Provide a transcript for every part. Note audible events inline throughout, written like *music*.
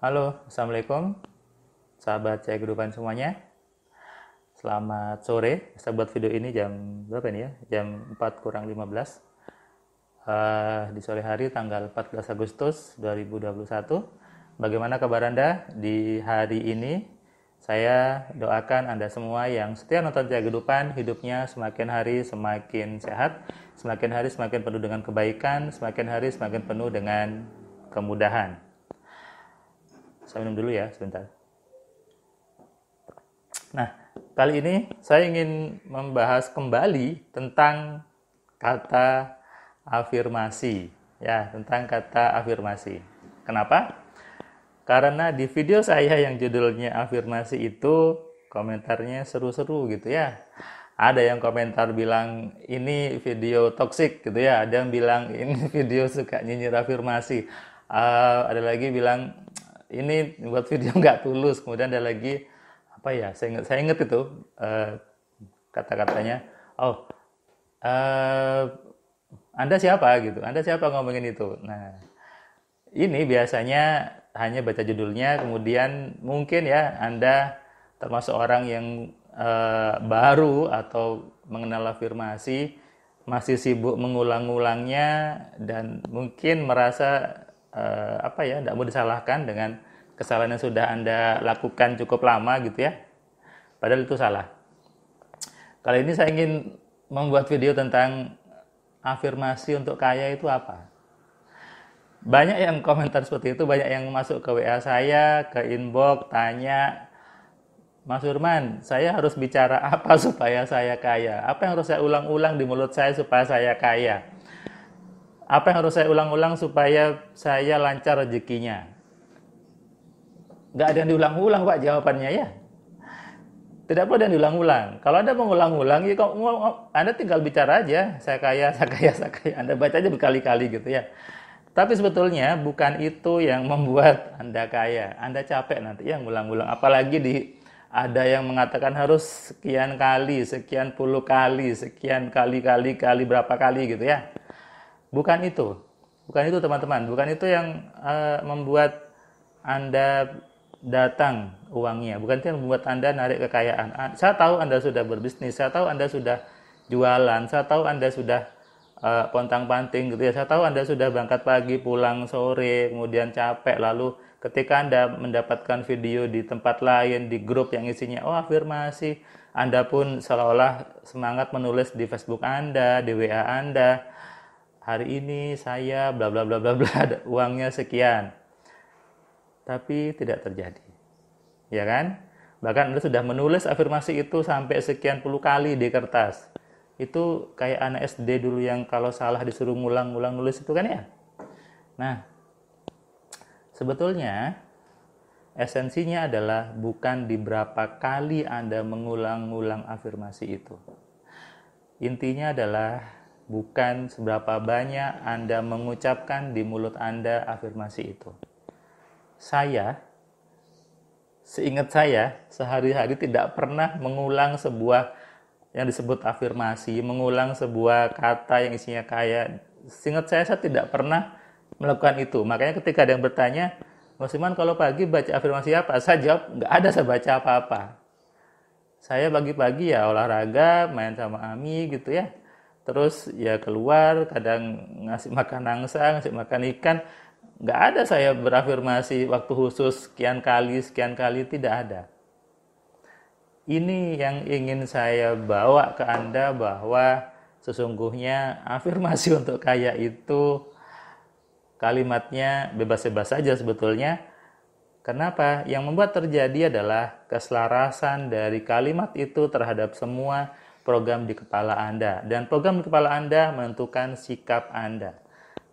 Halo, Assalamualaikum. Sahabat saya kehidupan semuanya. Selamat sore. Saya buat video ini jam berapa ini ya? Jam 4 kurang 15 uh, Di sore hari tanggal 14 Agustus 2021 Bagaimana kabar Anda di hari ini? Saya doakan Anda semua yang setia nonton saya kehidupan Hidupnya semakin hari semakin sehat. Semakin hari semakin penuh dengan kebaikan Semakin hari semakin penuh dengan kemudahan saya minum dulu ya sebentar. Nah, kali ini saya ingin membahas kembali tentang kata afirmasi. Ya, tentang kata afirmasi. Kenapa? Karena di video saya yang judulnya afirmasi itu komentarnya seru-seru gitu ya. Ada yang komentar bilang ini video toksik gitu ya. Ada yang bilang ini *laughs* video suka nyinyir afirmasi. Uh, ada lagi bilang ini buat video nggak tulus. Kemudian ada lagi apa ya saya ingat saya ingat itu uh, kata-katanya oh uh, anda siapa? Gitu. Anda siapa ngomongin itu? Nah ini biasanya hanya baca judulnya kemudian mungkin ya anda termasuk orang yang uh, baru atau mengenal afirmasi masih sibuk mengulang-ulangnya dan mungkin merasa uh, apa ya tidak mau disalahkan dengan kesalahan yang sudah anda lakukan cukup lama gitu ya padahal itu salah kali ini saya ingin membuat video tentang afirmasi untuk kaya itu apa banyak yang komentar seperti itu banyak yang masuk ke WA saya ke inbox tanya Mas Urman, saya harus bicara apa *laughs* supaya saya kaya? Apa yang harus saya ulang-ulang di mulut saya supaya saya kaya? Apa yang harus saya ulang-ulang supaya saya lancar rezekinya? Nggak ada yang diulang-ulang Pak jawabannya ya. Tidak perlu ada yang diulang-ulang. Kalau Anda mengulang-ulang, ya Anda tinggal bicara aja, saya kaya, saya kaya, saya kaya. Anda baca aja berkali-kali gitu ya. Tapi sebetulnya bukan itu yang membuat Anda kaya. Anda capek nanti ya ngulang-ulang. Apalagi di ada yang mengatakan harus sekian kali, sekian puluh kali, sekian kali-kali, kali berapa kali gitu ya. Bukan itu. Bukan itu teman-teman. Bukan itu yang uh, membuat Anda datang uangnya. Bukan itu yang membuat Anda narik kekayaan. Saya tahu Anda sudah berbisnis. Saya tahu Anda sudah jualan. Saya tahu Anda sudah uh, pontang-panting gitu ya. Saya tahu Anda sudah berangkat pagi, pulang sore, kemudian capek. Lalu ketika Anda mendapatkan video di tempat lain, di grup yang isinya, oh afirmasi, Anda pun seolah-olah semangat menulis di Facebook Anda, di WA Anda hari ini saya bla bla bla bla bla uangnya sekian. Tapi tidak terjadi. Ya kan? Bahkan Anda sudah menulis afirmasi itu sampai sekian puluh kali di kertas. Itu kayak anak SD dulu yang kalau salah disuruh ngulang-ngulang nulis itu kan ya. Nah, sebetulnya esensinya adalah bukan di berapa kali Anda mengulang-ulang afirmasi itu. Intinya adalah bukan seberapa banyak Anda mengucapkan di mulut Anda afirmasi itu. Saya, seingat saya, sehari-hari tidak pernah mengulang sebuah yang disebut afirmasi, mengulang sebuah kata yang isinya kaya. Seingat saya, saya tidak pernah melakukan itu. Makanya ketika ada yang bertanya, Mas Iman kalau pagi baca afirmasi apa? Saya jawab, nggak ada saya baca apa-apa. Saya pagi-pagi ya olahraga, main sama Ami gitu ya terus ya keluar kadang ngasih makan angsa ngasih makan ikan. Nggak ada saya berafirmasi waktu khusus sekian kali sekian kali tidak ada. Ini yang ingin saya bawa ke anda bahwa sesungguhnya afirmasi *laughs* untuk kaya itu kalimatnya bebas-bebas saja sebetulnya. Kenapa? Yang membuat terjadi adalah keselarasan dari kalimat itu terhadap semua program di kepala Anda. Dan program di kepala Anda menentukan sikap Anda.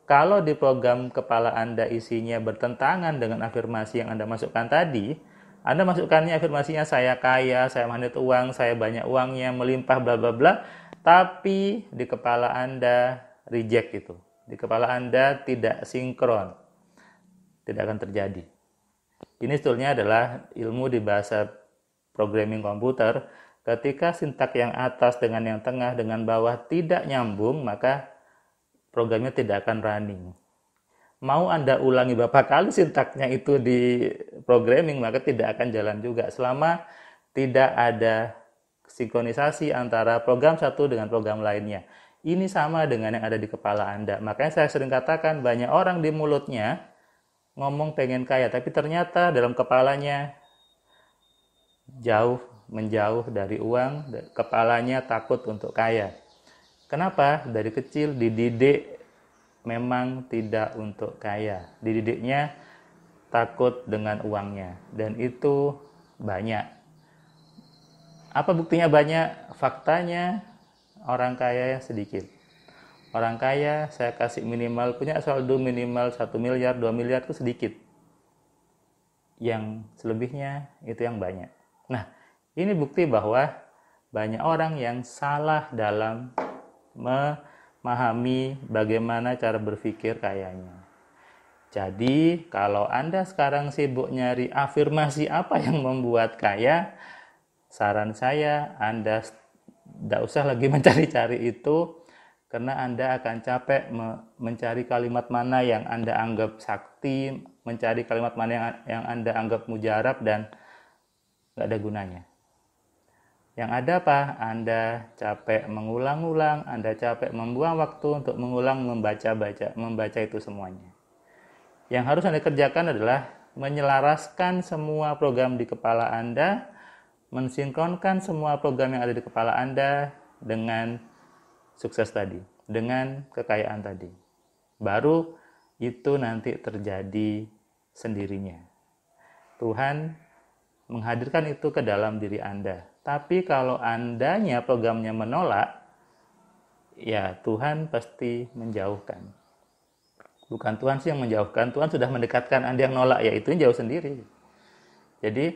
Kalau di program kepala Anda isinya bertentangan dengan afirmasi yang Anda masukkan tadi, Anda masukkannya afirmasinya saya kaya, saya magnet uang, saya banyak uangnya, melimpah, bla bla bla. Tapi di kepala Anda reject itu. Di kepala Anda tidak sinkron. Tidak akan terjadi. Ini sebetulnya adalah ilmu di bahasa programming komputer Ketika sintak yang atas dengan yang tengah dengan bawah tidak nyambung, maka programnya tidak akan running. mau Anda ulangi berapa kali sintaknya itu di programming, maka tidak akan jalan juga selama tidak ada sinkronisasi antara program satu dengan program lainnya. Ini sama dengan yang ada di kepala Anda. Makanya saya sering katakan banyak orang di mulutnya ngomong pengen kaya, tapi ternyata dalam kepalanya jauh menjauh dari uang, kepalanya takut untuk kaya. Kenapa? Dari kecil dididik memang tidak untuk kaya. Dididiknya takut dengan uangnya dan itu banyak. Apa buktinya banyak? Faktanya orang kaya yang sedikit. Orang kaya saya kasih minimal punya saldo minimal 1 miliar, 2 miliar itu sedikit. Yang selebihnya itu yang banyak. Nah, ini bukti bahwa banyak orang yang salah dalam memahami bagaimana cara berpikir kayaknya. Jadi, kalau Anda sekarang sibuk nyari afirmasi apa yang membuat kaya, saran saya Anda tidak usah lagi *laughs* mencari-cari itu karena Anda akan capek mencari kalimat mana yang Anda anggap sakti, mencari kalimat mana yang, yang Anda anggap mujarab dan nggak ada gunanya. Yang ada apa? Anda capek mengulang-ulang, Anda capek membuang waktu untuk mengulang membaca-baca, membaca itu semuanya. Yang harus Anda kerjakan adalah menyelaraskan semua program di kepala Anda, mensinkronkan semua program yang ada di kepala Anda dengan sukses tadi, dengan kekayaan tadi. Baru itu nanti terjadi sendirinya. Tuhan menghadirkan itu ke dalam diri Anda tapi kalau andanya programnya menolak, ya Tuhan pasti menjauhkan. Bukan Tuhan sih yang menjauhkan, Tuhan sudah mendekatkan Anda yang nolak, ya itu jauh sendiri. Jadi,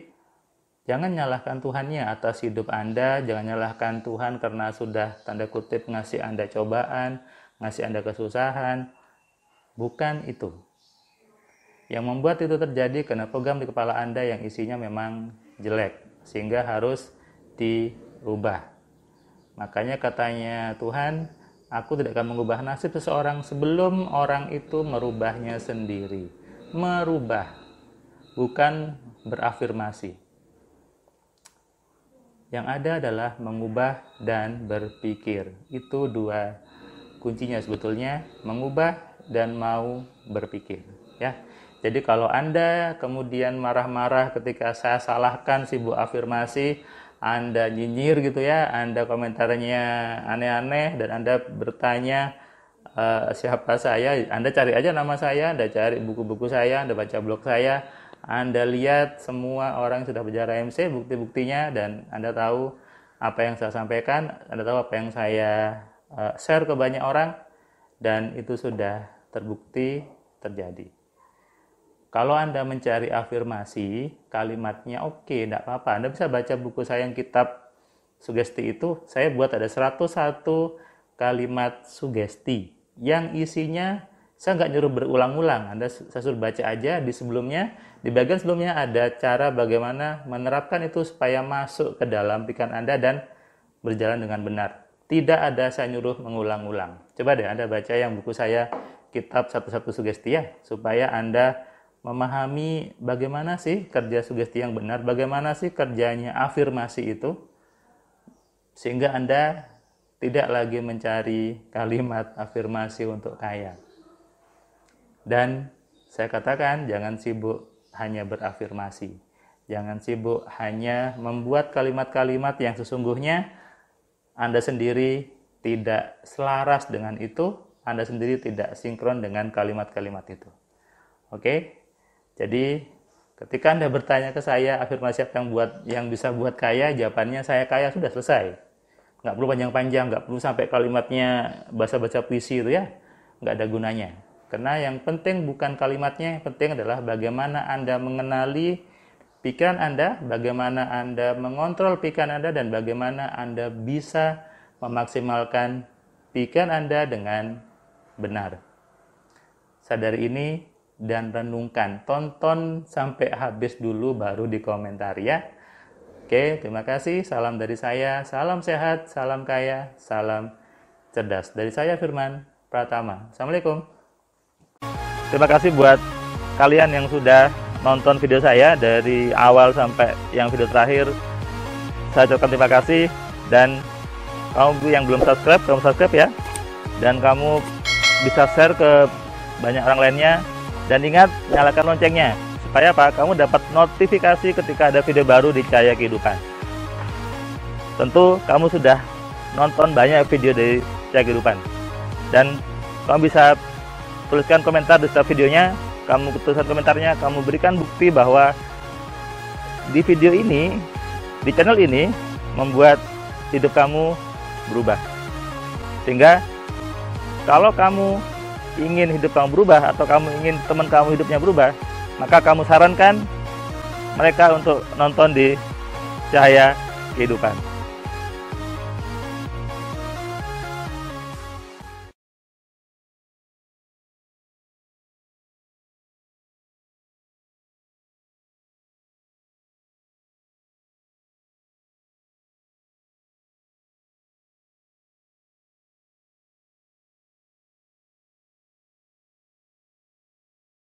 jangan nyalahkan Tuhannya atas hidup Anda, jangan nyalahkan Tuhan karena sudah tanda kutip ngasih Anda cobaan, ngasih Anda kesusahan. Bukan itu. Yang membuat itu terjadi karena program di kepala Anda yang isinya memang jelek, sehingga harus dirubah. Makanya katanya Tuhan, aku tidak akan mengubah nasib seseorang sebelum orang itu merubahnya sendiri. Merubah, bukan berafirmasi. Yang ada adalah mengubah dan berpikir. Itu dua kuncinya sebetulnya, mengubah dan mau berpikir, ya. Jadi kalau Anda kemudian marah-marah ketika saya salahkan sibuk afirmasi, anda nyinyir gitu ya, Anda komentarnya aneh-aneh dan Anda bertanya uh, siapa saya, Anda cari aja nama saya, Anda cari buku-buku saya, Anda baca blog saya, Anda lihat semua orang sudah berjarah MC bukti-buktinya dan Anda tahu apa yang saya sampaikan, Anda tahu apa yang saya uh, share ke banyak orang dan itu sudah terbukti terjadi. Kalau Anda mencari afirmasi, kalimatnya oke, okay, tidak apa-apa. Anda bisa baca buku saya yang kitab sugesti itu, saya buat ada 101 kalimat sugesti yang isinya saya nggak nyuruh berulang-ulang. Anda saya suruh baca aja di sebelumnya, di bagian sebelumnya ada cara bagaimana menerapkan itu supaya masuk ke dalam pikiran Anda dan berjalan dengan benar. Tidak ada saya nyuruh mengulang-ulang. Coba deh Anda baca yang buku saya kitab satu-satu sugesti ya, supaya Anda memahami bagaimana sih kerja sugesti yang benar, bagaimana sih kerjanya afirmasi itu, sehingga Anda tidak lagi mencari kalimat afirmasi untuk kaya. Dan saya katakan, jangan sibuk hanya berafirmasi. Jangan sibuk hanya membuat kalimat-kalimat yang sesungguhnya Anda sendiri tidak selaras dengan itu, Anda sendiri tidak sinkron dengan kalimat-kalimat itu. Oke? Jadi ketika Anda bertanya ke saya afirmasi apa yang buat yang bisa buat kaya, jawabannya saya kaya sudah selesai. Nggak perlu panjang-panjang, nggak perlu sampai kalimatnya baca-baca puisi itu ya, nggak ada gunanya. Karena yang penting bukan kalimatnya, yang penting adalah bagaimana Anda mengenali pikiran Anda, bagaimana Anda mengontrol pikiran Anda, dan bagaimana Anda bisa memaksimalkan pikiran Anda dengan benar. Sadari ini dan renungkan. Tonton sampai habis dulu baru dikomentari ya. Oke, terima kasih. Salam dari saya. Salam sehat, salam kaya, salam cerdas. Dari saya Firman Pratama. Assalamualaikum. Terima kasih buat kalian yang sudah nonton video saya dari awal sampai yang video terakhir. Saya ucapkan terima kasih dan kamu yang belum subscribe, kamu subscribe ya. Dan kamu bisa share ke banyak orang lainnya dan ingat nyalakan loncengnya supaya apa? Kamu dapat notifikasi ketika ada video baru di Cahaya Kehidupan. Tentu kamu sudah nonton banyak video dari Cahaya Kehidupan dan kamu bisa tuliskan komentar di setiap videonya kamu tuliskan komentarnya kamu berikan bukti bahwa di video ini di channel ini membuat hidup kamu berubah sehingga kalau kamu ingin hidup kamu berubah atau kamu ingin teman kamu hidupnya berubah maka kamu sarankan mereka untuk nonton di cahaya kehidupan